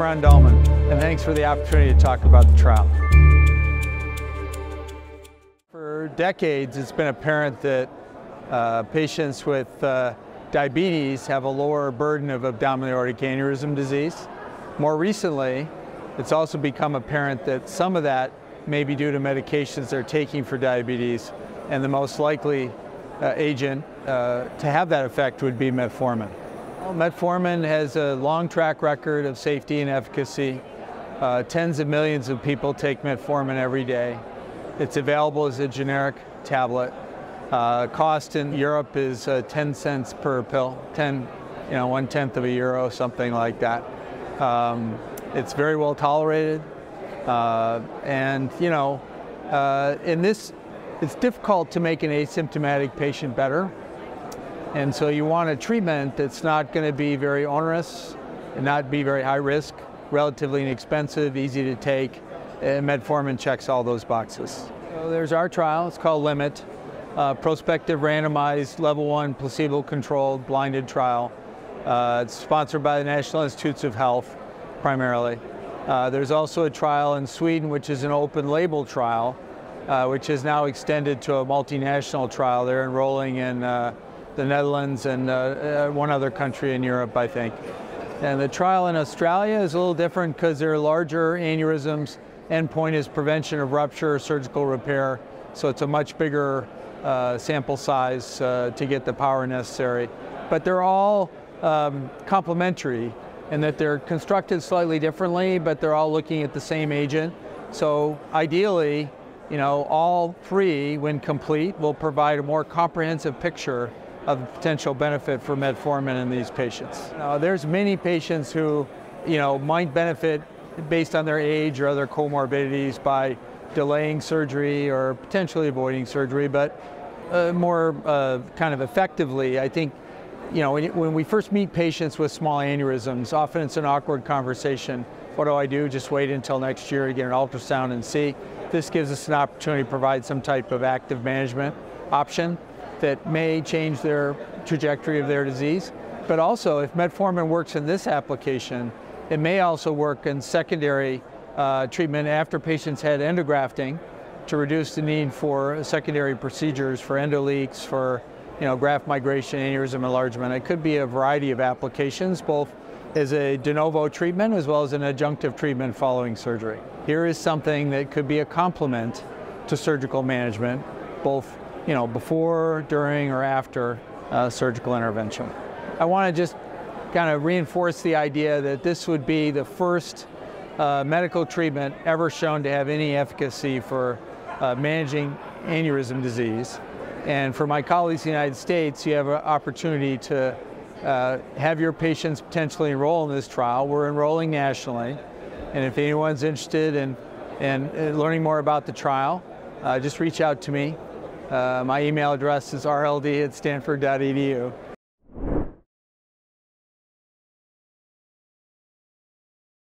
Ron and thanks for the opportunity to talk about the trial. For decades, it's been apparent that uh, patients with uh, diabetes have a lower burden of abdominal aortic aneurysm disease. More recently, it's also become apparent that some of that may be due to medications they're taking for diabetes, and the most likely uh, agent uh, to have that effect would be metformin. Well, metformin has a long track record of safety and efficacy. Uh, tens of millions of people take metformin every day. It's available as a generic tablet. Uh, cost in Europe is uh, 10 cents per pill, 10, you know, one tenth of a euro, something like that. Um, it's very well tolerated, uh, and you know, uh, in this, it's difficult to make an asymptomatic patient better, and so you want a treatment that's not going to be very onerous, and not be very high risk, relatively inexpensive, easy to take. And metformin checks all those boxes. So there's our trial. It's called Limit uh, prospective randomized level one placebo controlled blinded trial. Uh, it's sponsored by the National Institutes of Health primarily. Uh, there's also a trial in Sweden which is an open label trial uh, which is now extended to a multinational trial. They're enrolling in uh, the Netherlands and uh, one other country in Europe I think. And the trial in Australia is a little different because there are larger aneurysms. Endpoint is prevention of rupture, surgical repair. So it's a much bigger uh, sample size uh, to get the power necessary. But they're all um, complementary in that they're constructed slightly differently, but they're all looking at the same agent. So ideally, you know, all three, when complete, will provide a more comprehensive picture of potential benefit for metformin in these patients. Now, there's many patients who, you know, might benefit based on their age or other comorbidities by delaying surgery or potentially avoiding surgery, but uh, more uh, kind of effectively, I think, you know, when, when we first meet patients with small aneurysms, often it's an awkward conversation. What do I do? Just wait until next year to get an ultrasound and see. This gives us an opportunity to provide some type of active management option that may change their trajectory of their disease. But also, if metformin works in this application, it may also work in secondary uh, treatment after patients had endografting to reduce the need for secondary procedures for endoleaks, for you know, graft migration, aneurysm enlargement. It could be a variety of applications, both as a de novo treatment as well as an adjunctive treatment following surgery. Here is something that could be a complement to surgical management, both you know, before, during, or after uh, surgical intervention. I want to just kind of reinforce the idea that this would be the first uh, medical treatment ever shown to have any efficacy for uh, managing aneurysm disease. And for my colleagues in the United States, you have an opportunity to uh, have your patients potentially enroll in this trial. We're enrolling nationally. And if anyone's interested in, in, in learning more about the trial, uh, just reach out to me. Uh, my email address is rld at stanford.edu.